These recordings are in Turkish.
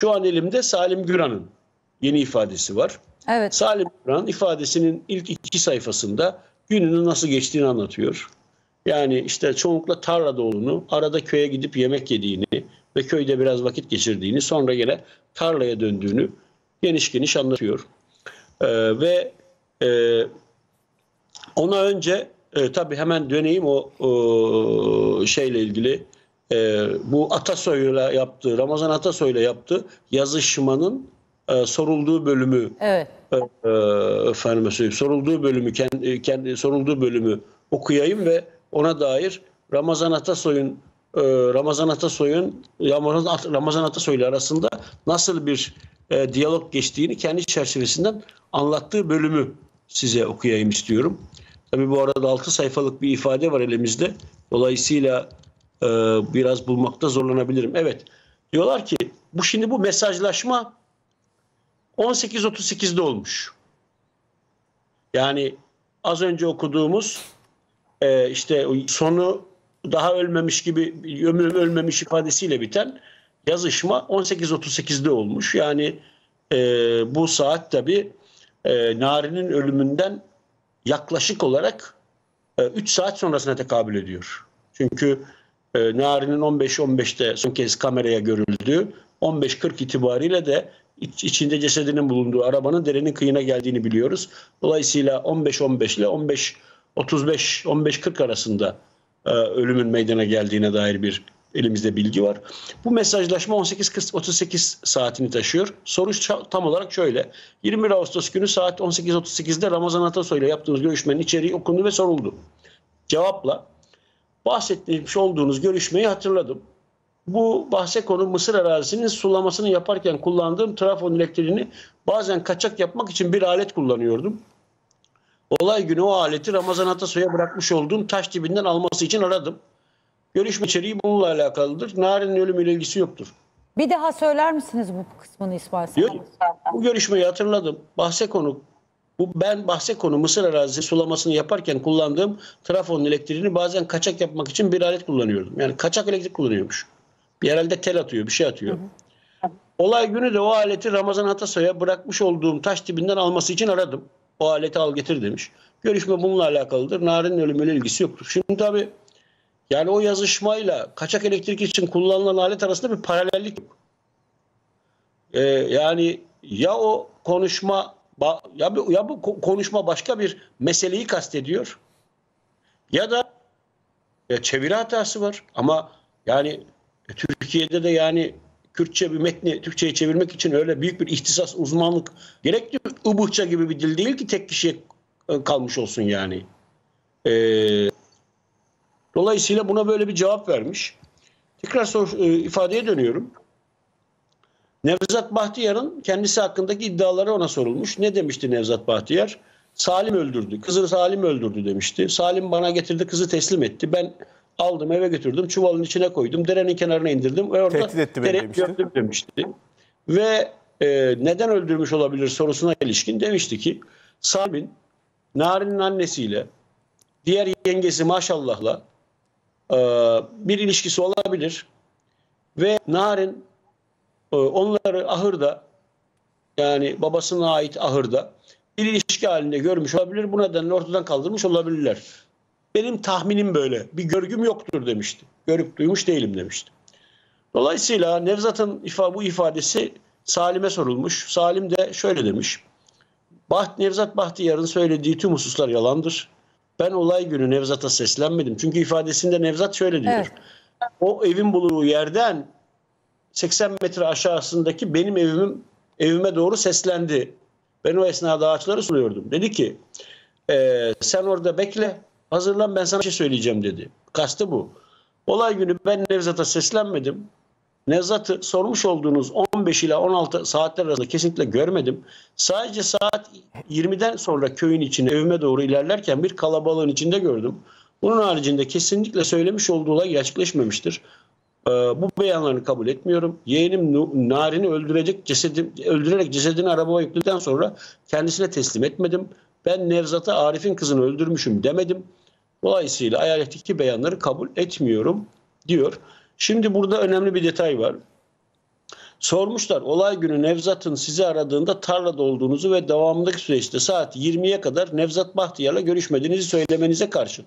Şu an elimde Salim Güran'ın yeni ifadesi var. Evet. Salim Güran ifadesinin ilk iki sayfasında gününün nasıl geçtiğini anlatıyor. Yani işte çoğunlukla tarlada olduğunu, arada köye gidip yemek yediğini ve köyde biraz vakit geçirdiğini, sonra yine tarlaya döndüğünü geniş geniş anlatıyor. Ee, ve e, ona önce e, tabii hemen döneyim o, o şeyle ilgili e, bu Atasoy'la yaptığı, Ramazan Atasoy'la yaptığı yazışmanın e, sorulduğu bölümü Evet. e, e, efendime söyleyeyim, sorulduğu bölümü kendi, kendi sorulduğu bölümü okuyayım ve ona dair Ramazan Atasoy'un e, Ramazan Atasoy'un Ramazan, At- Ramazan Atasoy ile arasında nasıl bir e, diyalog geçtiğini kendi çerçevesinden anlattığı bölümü size okuyayım istiyorum. Tabii bu arada 6 sayfalık bir ifade var elimizde. Dolayısıyla e, biraz bulmakta zorlanabilirim. Evet. Diyorlar ki bu şimdi bu mesajlaşma 18.38'de olmuş. Yani az önce okuduğumuz e, işte sonu daha ölmemiş gibi ömrüm ölmemiş ifadesiyle biten yazışma 18.38'de olmuş. Yani e, bu saat tabi e, Nari'nin ölümünden yaklaşık olarak 3 saat sonrasına tekabül ediyor. Çünkü e, Nari'nin 15-15'te son kez kameraya görüldüğü 15.40 itibariyle de iç- içinde cesedinin bulunduğu arabanın derenin kıyına geldiğini biliyoruz. Dolayısıyla 15-15 ile 15-35 15-40 arasında e, ölümün meydana geldiğine dair bir elimizde bilgi var. Bu mesajlaşma 18.38 saatini taşıyor. Soru tam olarak şöyle. 21 Ağustos günü saat 18.38'de Ramazan Atasoy ile yaptığımız görüşmenin içeriği okundu ve soruldu. Cevapla bahsetmiş olduğunuz görüşmeyi hatırladım. Bu bahse konu Mısır arazisinin sulamasını yaparken kullandığım trafon elektriğini bazen kaçak yapmak için bir alet kullanıyordum. Olay günü o aleti Ramazan Atasoy'a bırakmış olduğum taş dibinden alması için aradım. Görüşme içeriği bununla alakalıdır. Narin'in ölümüyle ilgisi yoktur. Bir daha söyler misiniz bu kısmını İsmail Saymaz? bu görüşmeyi hatırladım. Bahse konu bu ben bahse konu Mısır arazisi sulamasını yaparken kullandığım trafonun elektriğini bazen kaçak yapmak için bir alet kullanıyordum. Yani kaçak elektrik kullanıyormuş. Bir herhalde tel atıyor, bir şey atıyor. Olay günü de o aleti Ramazan Atasoy'a bırakmış olduğum taş dibinden alması için aradım. O aleti al getir demiş. Görüşme bununla alakalıdır. Narin'in ölümüyle ilgisi yoktur. Şimdi tabii yani o yazışmayla kaçak elektrik için kullanılan alet arasında bir paralellik yok. Ee, yani ya o konuşma ya bu, ya bu ko- konuşma başka bir meseleyi kastediyor ya da ya çeviri hatası var ama yani Türkiye'de de yani Kürtçe bir metni Türkçe'ye çevirmek için öyle büyük bir ihtisas uzmanlık gerekli Ibuhça gibi bir dil değil ki tek kişiye e, kalmış olsun yani. Ee, dolayısıyla buna böyle bir cevap vermiş. Tekrar sor, e, ifadeye dönüyorum. Nevzat Bahtiyar'ın kendisi hakkındaki iddiaları ona sorulmuş. Ne demişti Nevzat Bahtiyar? Salim öldürdü. Kızı Salim öldürdü demişti. Salim bana getirdi kızı teslim etti. Ben aldım eve götürdüm. Çuvalın içine koydum. Derenin kenarına indirdim. Ve orada Tehdit etti dereyi demişti. gördüm demişti. Ve e, neden öldürmüş olabilir sorusuna ilişkin demişti ki Salim'in Nari'nin annesiyle diğer yengesi maşallahla e, bir ilişkisi olabilir. Ve Narin onları ahırda yani babasına ait ahırda bir ilişki halinde görmüş olabilir. Bu nedenle ortadan kaldırmış olabilirler. Benim tahminim böyle. Bir görgüm yoktur demişti. Görüp duymuş değilim demişti. Dolayısıyla Nevzat'ın ifa, bu ifadesi Salim'e sorulmuş. Salim de şöyle demiş. Baht, Nevzat Bahtiyar'ın söylediği tüm hususlar yalandır. Ben olay günü Nevzat'a seslenmedim. Çünkü ifadesinde Nevzat şöyle diyor. Evet. O evin bulunduğu yerden 80 metre aşağısındaki benim evimim evime doğru seslendi. Ben o esnada ağaçları suluyordum. Dedi ki "Ee, sen orada bekle hazırlan ben sana bir şey söyleyeceğim dedi. Kastı bu. Olay günü ben Nevzat'a seslenmedim. Nevzat'ı sormuş olduğunuz 15 ila 16 saatler arasında kesinlikle görmedim. Sadece saat 20'den sonra köyün içine evime doğru ilerlerken bir kalabalığın içinde gördüm. Bunun haricinde kesinlikle söylemiş olduğu olay gerçekleşmemiştir. Ee, bu beyanlarını kabul etmiyorum. Yeğenim Narin'i öldürecek cesedim, öldürerek cesedini arabaya yükledikten sonra kendisine teslim etmedim. Ben Nevzat'a Arif'in kızını öldürmüşüm demedim. Dolayısıyla ayaletteki beyanları kabul etmiyorum diyor. Şimdi burada önemli bir detay var. Sormuşlar olay günü Nevzat'ın sizi aradığında tarlada olduğunuzu ve devamındaki süreçte saat 20'ye kadar Nevzat Bahtiyar'la görüşmediğinizi söylemenize karşın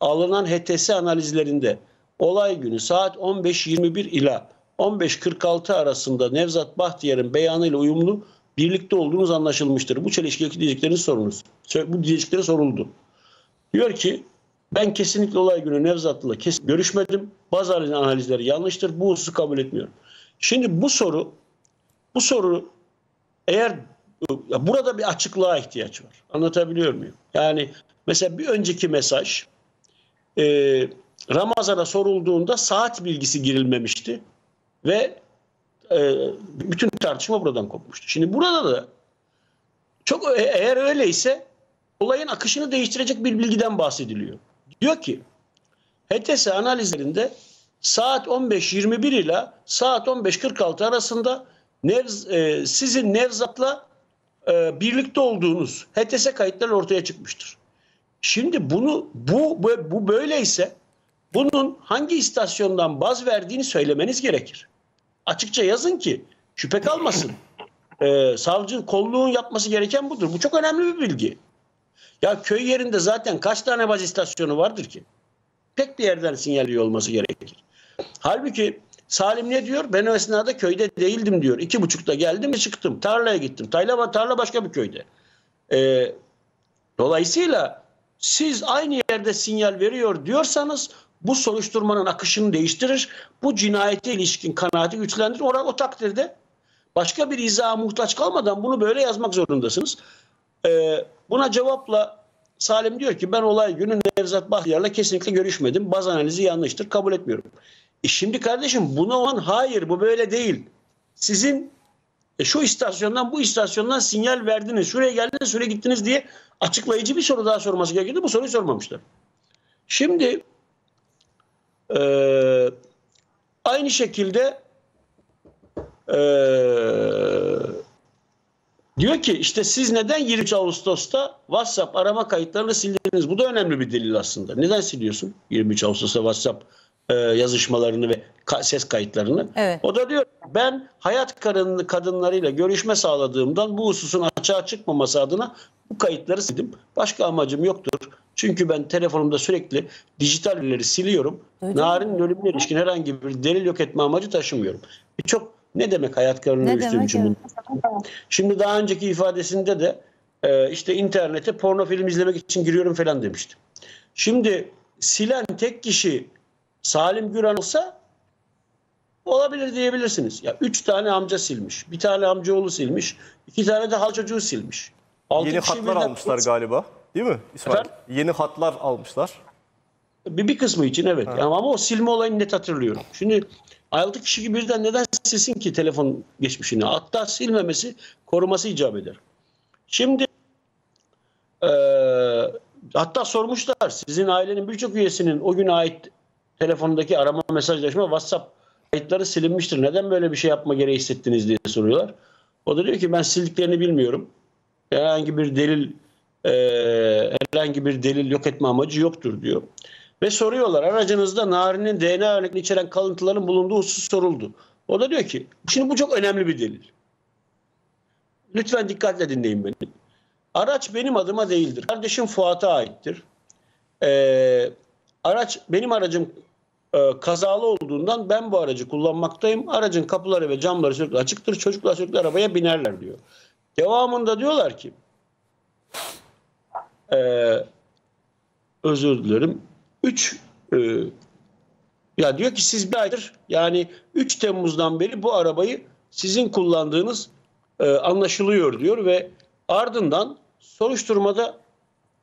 alınan HTS analizlerinde olay günü saat 15.21 ila 15.46 arasında Nevzat Bahtiyar'ın beyanıyla uyumlu birlikte olduğunuz anlaşılmıştır. Bu çelişkili diyecekleriniz sorunuz. Bu diyecekleri soruldu. Diyor ki ben kesinlikle olay günü Nevzat'la kes görüşmedim. Bazı analizleri yanlıştır. Bu hususu kabul etmiyorum. Şimdi bu soru bu soru eğer burada bir açıklığa ihtiyaç var. Anlatabiliyor muyum? Yani mesela bir önceki mesaj e, Ramazan'a sorulduğunda saat bilgisi girilmemişti ve e, bütün tartışma buradan kopmuştu. Şimdi burada da çok e, eğer öyleyse olayın akışını değiştirecek bir bilgiden bahsediliyor. Diyor ki HTS analizlerinde saat 15.21 ile saat 15.46 arasında Nevz, e, sizin Nevzat'la e, birlikte olduğunuz HTS kayıtları ortaya çıkmıştır. Şimdi bunu bu, bu, böyleyse bunun hangi istasyondan baz verdiğini söylemeniz gerekir. Açıkça yazın ki şüphe kalmasın. Ee, savcı kolluğun yapması gereken budur. Bu çok önemli bir bilgi. Ya köy yerinde zaten kaç tane baz istasyonu vardır ki? Tek bir yerden sinyalliyor olması gerekir. Halbuki Salim ne diyor? Ben o esnada köyde değildim diyor. İki buçukta geldim çıktım. Tarlaya gittim. Tarla, tarla başka bir köyde. Ee, dolayısıyla siz aynı yerde sinyal veriyor diyorsanız bu soruşturmanın akışını değiştirir. Bu cinayete ilişkin kanaati güçlendirir. Orada o takdirde başka bir izaha muhtaç kalmadan bunu böyle yazmak zorundasınız. Ee, buna cevapla Salim diyor ki ben olay günü Nevzat Bahtiyar'la kesinlikle görüşmedim. Baz analizi yanlıştır. Kabul etmiyorum. E şimdi kardeşim buna olan hayır bu böyle değil. Sizin e şu istasyondan bu istasyondan sinyal verdiniz. Şuraya geldiniz şuraya gittiniz diye açıklayıcı bir soru daha sorması gerekirdi. Bu soruyu sormamışlar. Şimdi e, aynı şekilde e, diyor ki işte siz neden 23 Ağustos'ta WhatsApp arama kayıtlarını sildiniz? Bu da önemli bir delil aslında. Neden siliyorsun 23 Ağustos'ta WhatsApp e, yazışmalarını ve ka- ses kayıtlarını. Evet. O da diyor ben hayat kadın, kadınlarıyla görüşme sağladığımdan bu hususun açığa çıkmaması adına bu kayıtları sildim. Başka amacım yoktur. Çünkü ben telefonumda sürekli dijital verileri siliyorum. Öyle Narin'in ölümüne ilişkin herhangi bir delil yok etme amacı taşımıyorum. E çok ne demek hayat evet. bunu? Şimdi daha önceki ifadesinde de e, işte internete porno film izlemek için giriyorum falan demişti. Şimdi silen tek kişi Salim Güran olsa olabilir diyebilirsiniz. Ya üç tane amca silmiş, bir tane amcaoğlu silmiş, iki tane de hal çocuğu silmiş. Altı Yeni kişi hatlar almışlar galiba. Değil mi İsmail? Efendim? Yeni hatlar almışlar. Bir, bir kısmı için evet. Yani ama o silme olayını net hatırlıyorum. Şimdi 6 kişi birden neden silsin ki telefon geçmişini? Hatta silmemesi koruması icap eder. Şimdi eee, hatta sormuşlar sizin ailenin birçok üyesinin o güne ait telefondaki arama mesajlaşma WhatsApp kayıtları silinmiştir. Neden böyle bir şey yapma gereği hissettiniz diye soruyorlar. O da diyor ki ben sildiklerini bilmiyorum. Herhangi bir delil herhangi bir delil yok etme amacı yoktur diyor. Ve soruyorlar aracınızda narinin DNA örnekli içeren kalıntıların bulunduğu husus soruldu. O da diyor ki şimdi bu çok önemli bir delil. Lütfen dikkatle dinleyin beni. Araç benim adıma değildir. Kardeşim Fuat'a aittir. Ee, araç benim aracım e, kazalı olduğundan ben bu aracı kullanmaktayım. Aracın kapıları ve camları sürekli açıktır. Çocuklar sürekli arabaya binerler diyor. Devamında diyorlar ki e, özür dilerim. 3 ya diyor ki siz bir aydır yani 3 Temmuz'dan beri bu arabayı sizin kullandığınız e, anlaşılıyor diyor ve ardından soruşturmada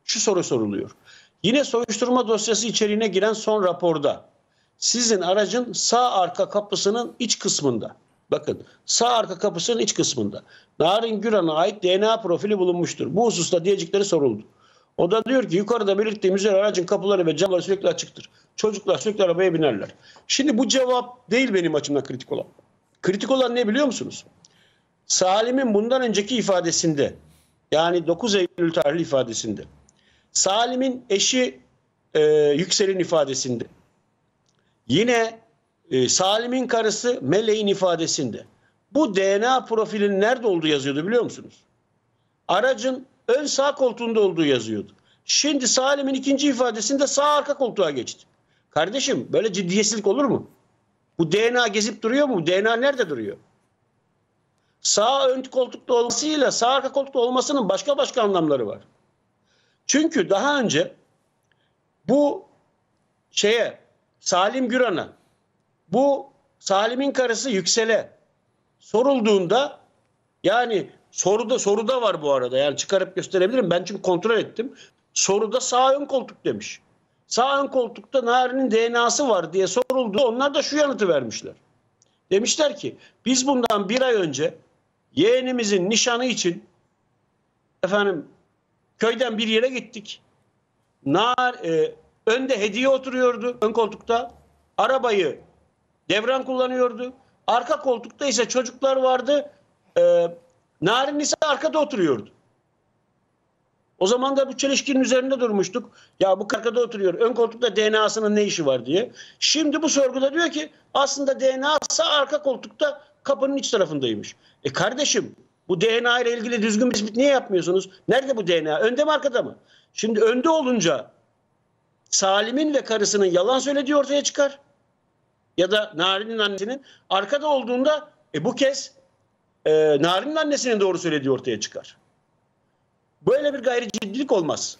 şu soru soruluyor. Yine soruşturma dosyası içeriğine giren son raporda sizin aracın sağ arka kapısının iç kısmında bakın sağ arka kapısının iç kısmında Narin Güran'a ait DNA profili bulunmuştur. Bu hususta diyecekleri soruldu. O da diyor ki yukarıda belirttiğim üzere aracın kapıları ve camları sürekli açıktır. Çocuklar sürekli arabaya binerler. Şimdi bu cevap değil benim açımdan kritik olan. Kritik olan ne biliyor musunuz? Salim'in bundan önceki ifadesinde yani 9 Eylül tarihli ifadesinde Salim'in eşi e, Yüksel'in ifadesinde yine e, Salim'in karısı Meleğin ifadesinde bu DNA profilinin nerede olduğu yazıyordu biliyor musunuz? Aracın ön sağ koltuğunda olduğu yazıyordu. Şimdi Salim'in ikinci ifadesinde sağ arka koltuğa geçti. Kardeşim böyle ciddiyetsizlik olur mu? Bu DNA gezip duruyor mu? DNA nerede duruyor? Sağ ön koltukta olmasıyla sağ arka koltukta olmasının başka başka anlamları var. Çünkü daha önce bu şeye Salim Güran'a bu Salim'in karısı Yüksel'e sorulduğunda yani soruda soruda var bu arada yani çıkarıp gösterebilirim ben çünkü kontrol ettim. Soruda sağ ön koltuk demiş. Sağ ön koltukta Nari'nin DNA'sı var diye soruldu. Onlar da şu yanıtı vermişler. Demişler ki biz bundan bir ay önce yeğenimizin nişanı için efendim köyden bir yere gittik. Nar, e, önde hediye oturuyordu ön koltukta. Arabayı devran kullanıyordu. Arka koltukta ise çocuklar vardı. E, Narin ise arkada oturuyordu. O zaman da bu çelişkinin üzerinde durmuştuk. Ya bu arkada oturuyor. Ön koltukta DNA'sının ne işi var diye. Şimdi bu sorguda diyor ki aslında DNA'sı arka koltukta kapının iç tarafındaymış. E kardeşim bu DNA ile ilgili düzgün bir tespit niye yapmıyorsunuz? Nerede bu DNA? Önde mi arkada mı? Şimdi önde olunca Salim'in ve karısının yalan söylediği ortaya çıkar. Ya da Narin'in annesinin arkada olduğunda e, bu kez e, Narin'in annesinin doğru söylediği ortaya çıkar. Böyle bir gayri ciddilik olmaz.